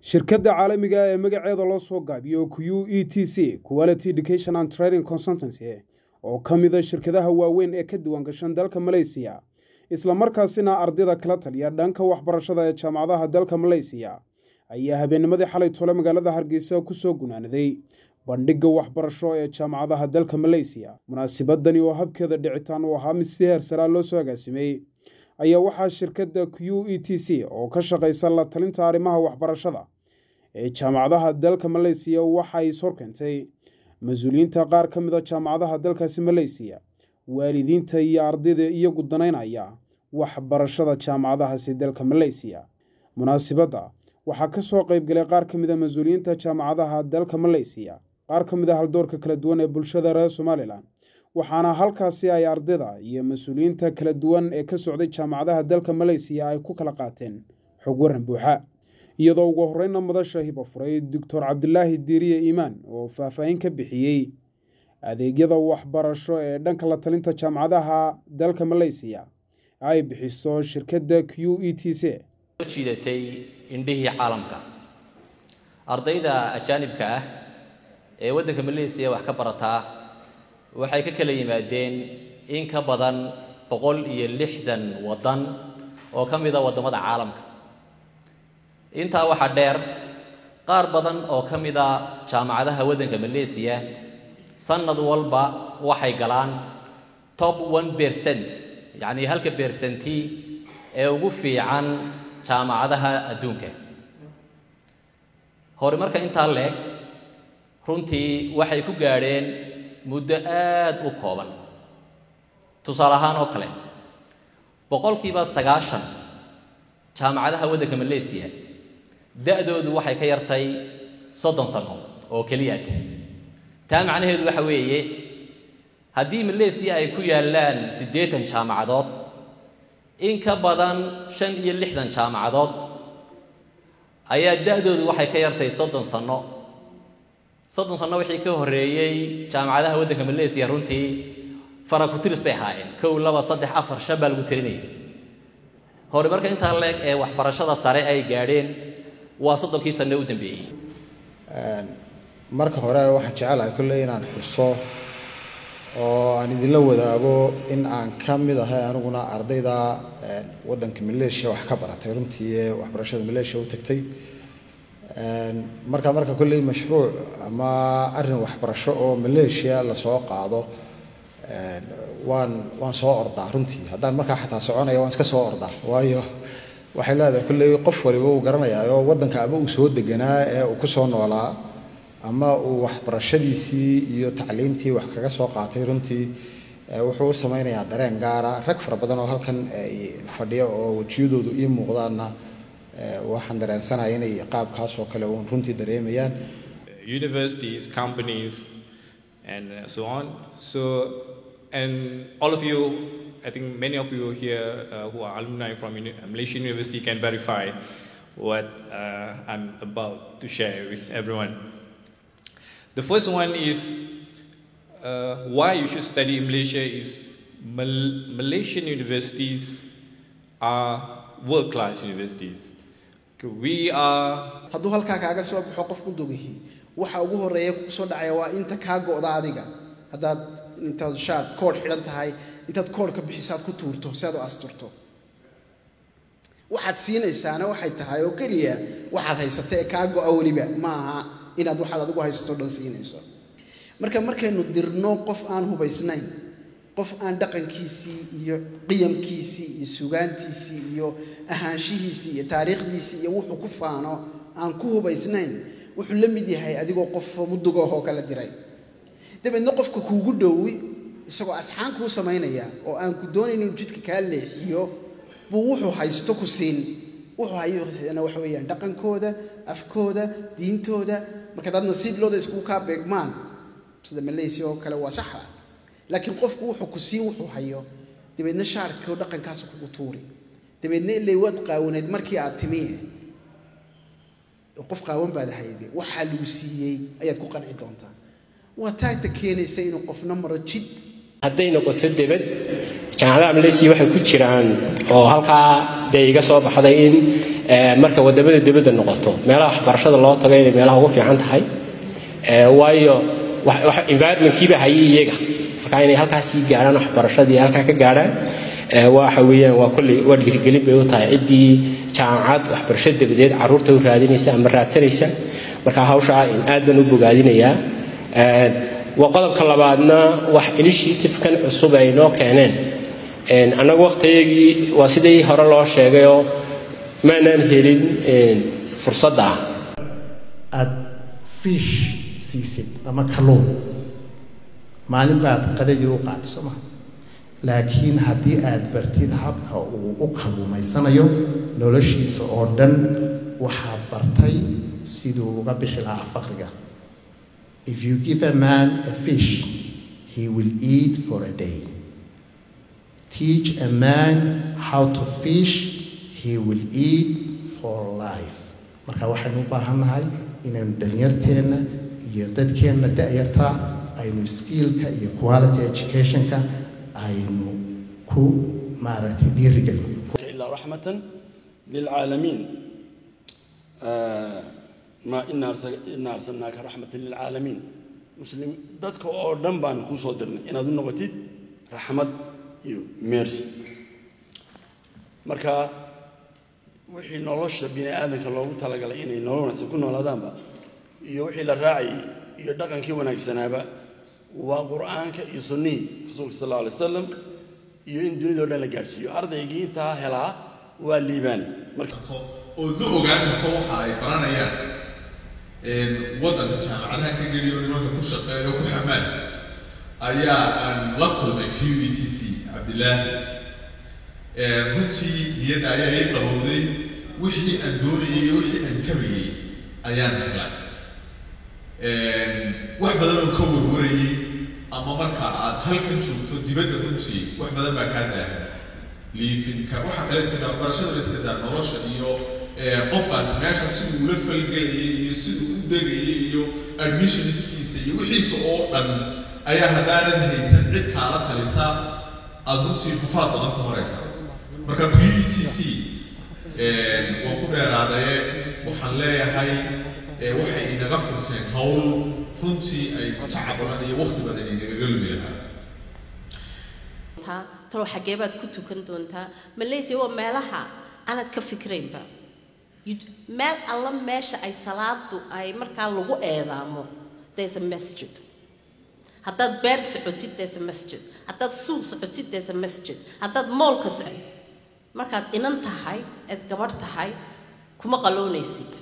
shirkadda caalamiga ee magaceeda loo soo gaabiyo q e t c quality education and training consultancy oo ka mida shirkadaha waaweyn ee ka diiwaangashan dalka maleysiya islamarkaasina ardayda kala taliya dhanka waxbarashada ee jaamacadaha dalka maleysiya ayaa habeennimadii xalay tole magaalada hargeysa ku soo gunaanaday bandhigga waxbarasho ee jaamacadaha dalka maleysiya munaasibadani oo habkeeda dhicitaan uu ahaa mid si heersaraa loo soo agaasimay ayaa waxaa shirkadda q e t c oo ka shaqaysa la talinta arrimaha waxbarashada jaamacadaha dalka maleysiya waxa ay sorkeentay mas'uuliyiinta qaar ka mida jaamacadaha dalkaasi maleysiya waalidiinta iyo ardayda iyagu danaynaya waxbarashada jaamacadahaasi dalka maleysiya munaasibadda waxaa ka soo qaybgalay qaar ka mida mas'uuliyiinta jaamacadaha dalka maleysiya qaar ka mid a haldoorka kala duwan ee bulshada reer somalilan waxaana halkaasi ay ardayda iyo mas'uuliyiinta kala duwan ee ka socday jaamacadaha dalka maleysiya ay ku kala qaateen xog waran buuxa iyadoo ugu horeyna madasha hiba furay doctor cabdilaahi diiriye iimaan oo faahfaahin ka bixiyey adeegyada waxbarasho ee dhanka la talinta jaamacadaha dalka maleysiya ay bixiso shirkadda q e t c. Jiidatay indhihii caalamka. Ardayda ajaanibka ah ee waddanka maleysiya wax ka barataa waxay ka kala yimaadeen in ka badan boqol iyo lixdan waddan oo ka mid a waddamada caalamka intaa waxaa dheer qaar badan oo ka mid a jaamacadaha waddanka maleysiya sanad walba waxay galaan top one percent yacnii halka bersenti ee ugu fiican jaamacadaha adduunka. Horumarka intaa leeg runtii waxay ku gaadheen muddo aada u kooban. Tusaale ahaan oo kale boqolkiiba sagaashan jaamacadaha waddanka maleysiya da-doodu waxay ka yartay soddon sano oo keliyaata taa macnaheedu waxa weeye haddii maleysiya ay ku yaallaan siddeetan jaamacadood in ka badan shan iyo lixdan jaamacadood ayaa da-doodu waxay ka yartay soddon sanno soddon sanno wixii ka horreeyey jaamacadaha waddanka maleysiya runtii farakutiris bay ahaayeen. Kow laba saddex afar shan baa lagu telinaya horumarka intaa leeg ee waxbarashada sare ay gaadheen waa soddonkii sanno u dambeeyey. Marka hore waxaan jecelahay kolley inaan xuso oo aan idinla wadaago in aan ka mid ahay aniguna ardayda waddanka maleeshiya wax ka baratay. Runtii ee waxbarashada maleeshiya u tagtay. Marka marka kolley mashruuc ama arrin waxbarasho oo maleeshiya la soo qaado waan waan soo ordaa runtii. Haddaan markaa xataa soconaya waan iska soo ordaa. Waayo waxay leedahay kolley qof waliba uu garanayaa oo waddanka ama uu soo deganaa ee uu ku soo noolaa ama uu waxbarashadiisii iyo tacliintii wax kaga soo qaatay runtii wuxuu u samaynayaa dareen gaara rag fara badan oo halkan fadhiya oo wejiyadoodu ii muuqdaanna waxaan dareensanaya inay qaabkaas oo kale uun runtii dareemayaan. Universities companies and so on. So and all of you I think many of you here uh, who are alumni from Malaysian University can verify what uh, I'm about to share with everyone. The first one is uh, why you should study in Malaysia is Mal Malaysian universities are world-class universities. We are. kaaga soo qof ku waxa ugu horeeya kugu soo dhacaya waa inta intaad shaar koodh xidhan tahay intaad koodhka bixisaad ku tuurto si aad u asturto. Waxaad siinaysaana waxay tahay oo keliya waxaad haysata ee kaa go'a weliba. Ma aha inaad waxaad adigu haysato dhan siinayso. Marka markaynu dirno qof aan hubaysnayn qof aan dhaqankiisii iyo qiyamkiisii iyo sugaantiisii iyo ahaanshihiisii iyo taariikhdiisii iyo wuxuu ku faano aan ku hubaysnayn wuxuu la mid yahay adigoo qof mudugahoo kala diray dabeedna qofka kuugu dhowi isagoo asxaan kuu samaynaya oo aan ku doonayn inuu jidka kaa leexiyo buu wuxuu haysto ku siin. Wuxuu hayana waxa weeyaan dhaqankooda afkooda diintooda. Marka dad nasiiblooda iskugu kaa beegmaan sida malaysia oo kale waa saxa. Laakiin qofku wuxuu ku siin wuxuu hayo. Dabeedna shaarka dhaqankaas kugu tuuri. Dabeedna ilay waad qaawanayd markii aad timi. Qof qaawan baad hayde waxaa lagu siiyey ayaad ku qanci doontaa waa taagta keenaysa inuu qofna maro jid. Hadday noqoto debad jaamacadaha malaysiya waxay ku jiraan oo halkaa dee iga soo baxday in marka waddamada dibadda noqoto meelaha waxbarashada loo tago inay meelaha ugu fiican tahay. Waayo environmentkiiba hayay iyaga. Marka inay halkaas sii gaadhaan waxbarashadii halkaa ka gaadhaan waxa weeyaan waa kolley waa dhiirigelin bay u tahay. Ciddii jaamacad waxbarasho dabadeed carruurta u raadinaysa ama raadsanaysa marka hawshaa in aad baan u bogaadinayaa qodobka labaadna wax initiative-kan cusub ay noo keeneen. Annagu waqtigayagii waa sidii hore loo sheegayoo maanaan helin fursadda ah. Aad fiish siisid ama kalluun maalin baad qadadii u qaatay soo maha laakiin haddii aad bartid habka uu u kalluumaysanayo noloshiisa oo dhan waxaad bartay siduu uga bixi lahaa faqriga If you give a man a fish, he will eat for a day. Teach a man how to fish, he will eat for life. marka waxaynu u baahannahay inaynu dhalinyarteenna iyo dadkeenna da-yartaa aynu skiilka iyo quality educationka aynu ku maaragtay dhiirigelno ilaa raxmatan lilcaalamiin ah, ma inaa arsalnaaka raxmata lilcaalamiin muslim dadka oo dhan baan kuu soo dirnay. Inaad u noqotid raxmad iyo meersi marka wixii nolosha bini aadamka loogu talagalay inay nolol wanaagsan ku noolaadaanba iyo wixii la raacayay iyo dhaqankii wanaagsanaaba waa qur'aanka iyo sunnihii rasuulka sal alla alay wasalam iyo in dunida o dhan la gaadhsiiyo. Ardaygii intaa helaa waa liibaani. Marka ood la ogaan karto waxa ay baranayaan waddanka jaamacadaha ka geliyo nimanka ku shaqeeyo ku xamaal ayaa aan la kulmay q e t c cabdilaahi runtii niyadda ayaa ii qabowday wixii aan doonayay iyo wixii aan tabayay ayaan helay wax badan oo ka warwarayay ama marka aad halkan joogto dibadda runtii wax badan baa kaa daahan liifinka waxa kale iska daa barashada iska daa nolosha iyo qofkaas meesha siduu ula falgelayay iyo siduu u degayay iyo admissionskiisa iyo wixiisa oo dhan ayaa haddaanan haysan cid kaala talisa aada runtii rafaad badan ku maraysa marka q e t c waa ku dheeraadaye waxaan leeyahay waxay inaga furteen howl runtii ay tacab badan iyo waqti badan inagaga lumi lahaa talow xaggee baad ku tukan doontaa malaysia waa meelaha aanad ka fikraynba meel alla meesha ay salaadu ay markaa lagu eedaamo there's a masjid. Haddaad beer socotid there's a masjid. Haddaad suuq socotid there's a masjid. Haddaad moolka socotid markaad inan tahay eed gabadh tahay kuma qaloonaysid.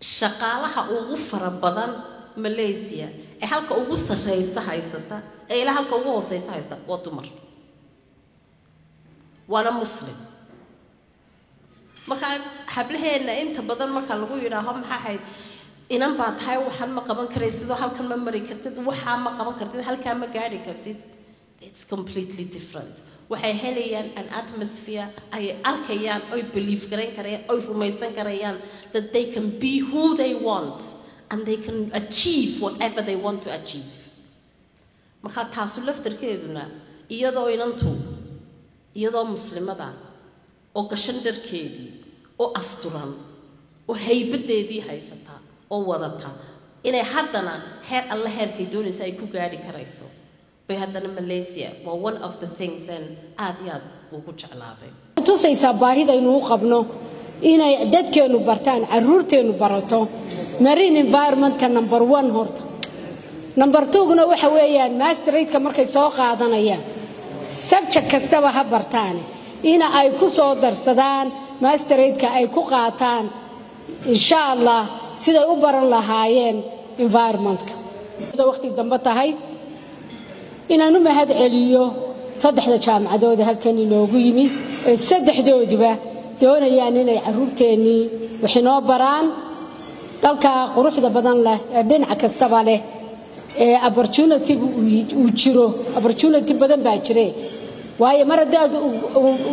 Shaqaalaha ugu fara badan malaysia ee halka ugu sarreysa haysata ee ilaa halka ugu hooseysa haysta waa dumar. Waana muslim markaa hablaheenna inta badan marka lagu yidhaaho maxaa ahayd inan baa tahay waxaan ma qaban karay sidoo halkan ma mari kartid waxaa ma qaban kartid halkaa ma gaadhi kartid. It's completely different. Waxay helayaan an atmosphere ay arkayaan oy believe garayn karayaan oy rumaysan karayaan that they can be who they want and they can achieve whatever they want to achieve. Marka taasu laftarkeeduna iyadoo inantu iyadoo muslimada oo gashan dharkeedii oo asturan oo haybadeedii haysata oo wadata. Inay haddana heer alle heerkay doonaysa ay ku gaadhi karayso. Bay haddana malaysia waa one of the things an aad iyo aad ugu jeclaaday. Tusaysaa baahidaynu u qabno? Inay dadkeennu bartaan caruurteennu barato. Marine environmentka number one horta. Number twoguna waxa weeyaan masterateka markay soo qaadanayaan. Subject kastaba ha bartaane in ay ku soo darsadaan masterateka ay ku qaataan insha allah siday u baran lahaayeen environmentka. Waqti dambe tahay inaan u mahad celiyo saddexda jaamacadood halkan inoogu yimid ee saddexdooduba doonayaan inay caruurteennii wax inoo baraan. Dalka quruxda badan leh ee dhinac kastaba leh ee opportunity uu jiro opportunity badan baa jire waayo mar haddaad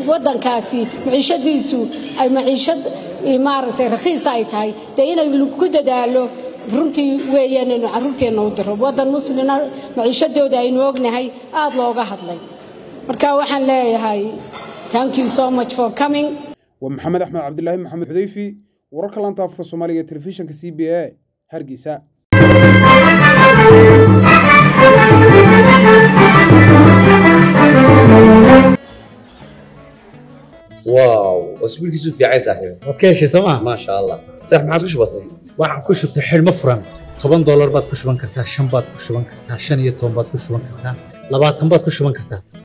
waddankaasi? Maciishadiisu ay maciishad maaragtay rakhiisa ay tahay. Dee inay ku dadaalo runtii weeyaan caruurteenna u diro. Waddan muslina maciishadooda aynu ognahay aada looga hadlay. Marka waxaan leeyahay thank you so much for coming. Waa maxamed axmed cabdilaahi maxamed xudeyfi wararka laanta afka soomaaliga telefishinka c b a hargeysa oo sabiilkiisu fiicay saaxiibe waad ka heshay sooma maasha allah saaxiib maxaad ku shubatay waxaan ku shubtay xidhmo furan. Toban doolar baad ku shuban kartaa shan baad ku shuban kartaa shan iyo toban baad ku shuban kartaa labaatan baad ku shuban kartaa.